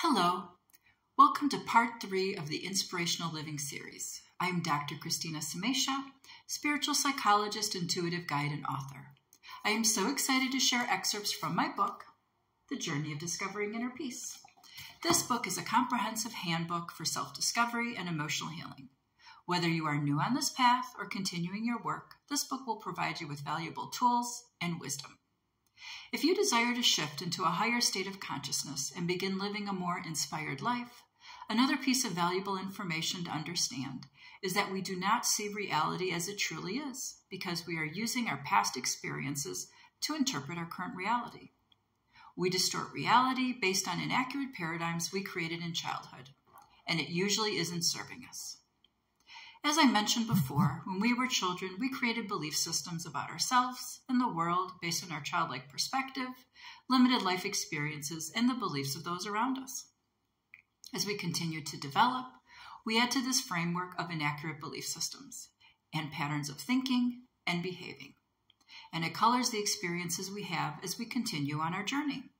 Hello. Welcome to part three of the Inspirational Living series. I am Dr. Christina Samycia, spiritual psychologist, intuitive guide, and author. I am so excited to share excerpts from my book, The Journey of Discovering Inner Peace. This book is a comprehensive handbook for self discovery and emotional healing. Whether you are new on this path or continuing your work, this book will provide you with valuable tools and wisdom. If you desire to shift into a higher state of consciousness and begin living a more inspired life, another piece of valuable information to understand is that we do not see reality as it truly is because we are using our past experiences to interpret our current reality. We distort reality based on inaccurate paradigms we created in childhood, and it usually isn't serving us. As I mentioned before, when we were children, we created belief systems about ourselves and the world based on our childlike perspective, limited life experiences, and the beliefs of those around us. As we continued to develop, we add to this framework of inaccurate belief systems and patterns of thinking and behaving. And it colors the experiences we have as we continue on our journey.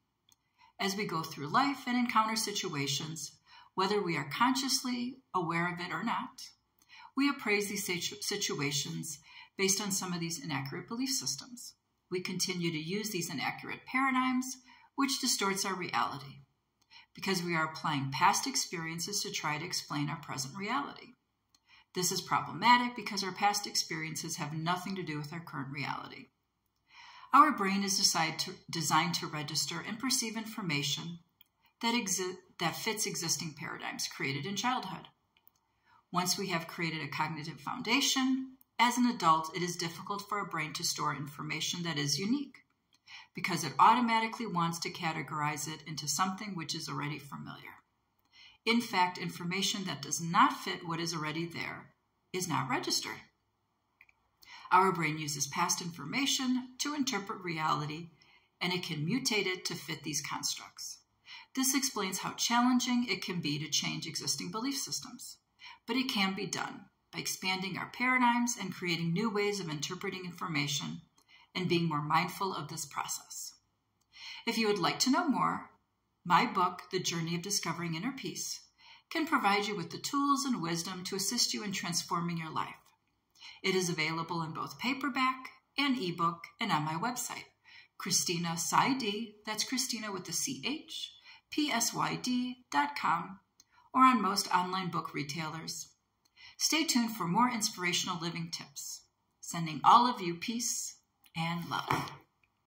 As we go through life and encounter situations, whether we are consciously aware of it or not, we appraise these situations based on some of these inaccurate belief systems. We continue to use these inaccurate paradigms, which distorts our reality, because we are applying past experiences to try to explain our present reality. This is problematic because our past experiences have nothing to do with our current reality. Our brain is to, designed to register and perceive information that, that fits existing paradigms created in childhood. Once we have created a cognitive foundation, as an adult, it is difficult for our brain to store information that is unique because it automatically wants to categorize it into something which is already familiar. In fact, information that does not fit what is already there is not registered. Our brain uses past information to interpret reality, and it can mutate it to fit these constructs. This explains how challenging it can be to change existing belief systems but it can be done by expanding our paradigms and creating new ways of interpreting information and being more mindful of this process. If you would like to know more, my book, The Journey of Discovering Inner Peace, can provide you with the tools and wisdom to assist you in transforming your life. It is available in both paperback and ebook and on my website, Christina Psyd, that's Christina with the C-H, P-S-Y-D dot com, or on most online book retailers. Stay tuned for more inspirational living tips. Sending all of you peace and love.